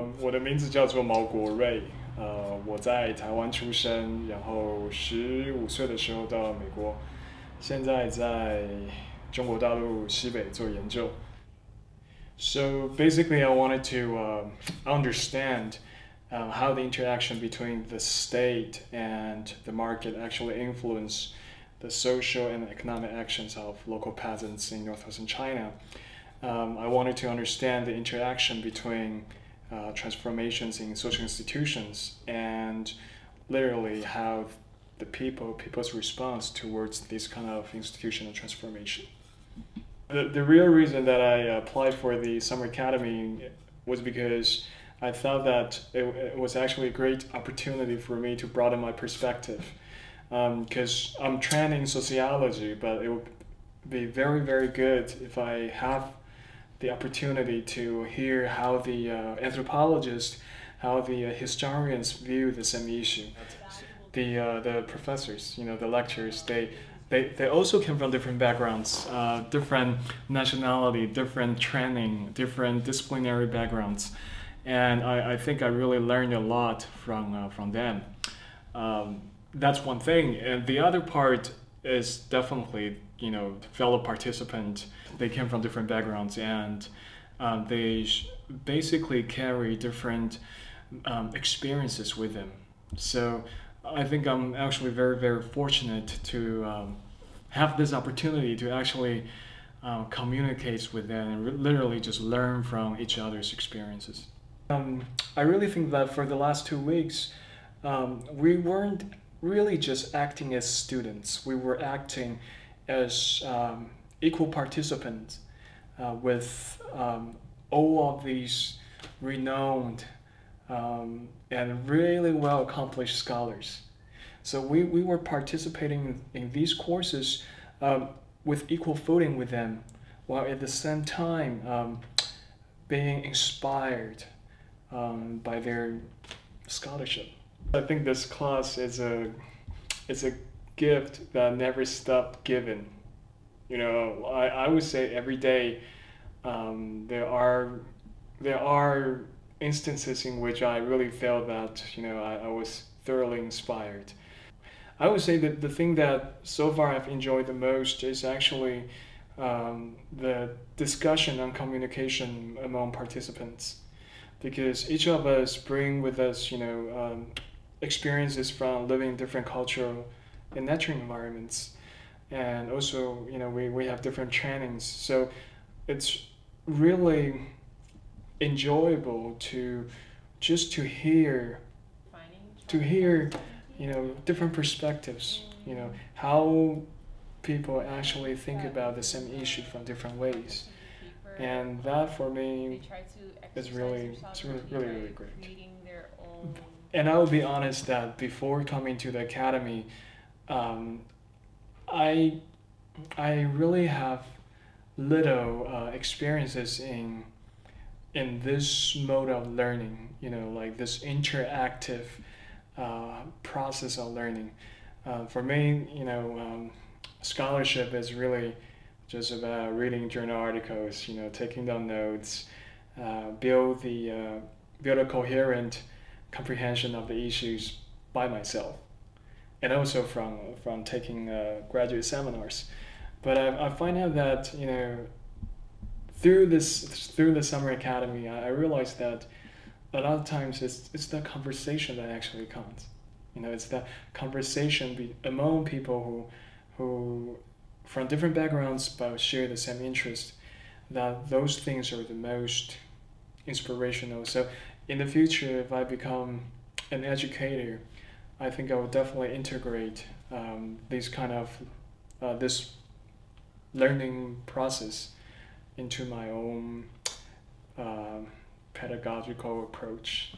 呃，我的名字叫做毛国瑞，呃，我在台湾出生，然后十五岁的时候到美国，现在在中国大陆西北做研究。So basically, I wanted to uh, understand uh, how the interaction between the state and the market actually influence the social and economic actions of local peasants in northwestern China. Um, I wanted to understand the interaction between uh, transformations in social institutions and literally how the people people's response towards this kind of institutional transformation. The, the real reason that I applied for the summer academy was because I thought that it, it was actually a great opportunity for me to broaden my perspective. Because um, I'm trained in sociology, but it would be very, very good if I have the opportunity to hear how the uh, anthropologists, how the uh, historians view the same issue. The, uh, the professors, you know, the lecturers, they, they, they also come from different backgrounds, uh, different nationality, different training, different disciplinary backgrounds. And I, I think I really learned a lot from, uh, from them. Um, that's one thing. And the other part is definitely, you know, fellow participant. They came from different backgrounds and um, they basically carry different um, experiences with them. So I think I'm actually very, very fortunate to um, have this opportunity to actually uh, communicate with them and literally just learn from each other's experiences. Um, I really think that for the last two weeks, um, we weren't really just acting as students. We were acting as um, equal participants uh, with um, all of these renowned um, and really well accomplished scholars. So we, we were participating in these courses um, with equal footing with them, while at the same time um, being inspired um, by their scholarship. I think this class is a it's a gift that never stopped giving. You know, I, I would say every day um, there are there are instances in which I really felt that you know I, I was thoroughly inspired. I would say that the thing that so far I've enjoyed the most is actually um, the discussion on communication among participants because each of us bring with us, you know, um, experiences from living in different cultural and natural environments. And also, you know, we, we have different trainings. So it's really enjoyable to just to hear to hear you know different perspectives you know how people actually think about the same issue from different ways and that for me is really it's really really, really great and I will be honest that before coming to the academy um, I I really have little uh, experiences in in this mode of learning you know like this interactive uh, process of learning. Uh, for me you know um, scholarship is really just about reading journal articles, you know, taking down notes, uh, build the uh, build a coherent comprehension of the issues by myself, and also from from taking uh, graduate seminars. But I, I find out that you know through this through the summer academy, I, I realized that a lot of times it's it's the conversation that actually counts. You know, it's the conversation be, among people who who from different backgrounds but share the same interest, that those things are the most inspirational. So in the future, if I become an educator, I think I will definitely integrate um, these kind of uh, this learning process into my own uh, pedagogical approach.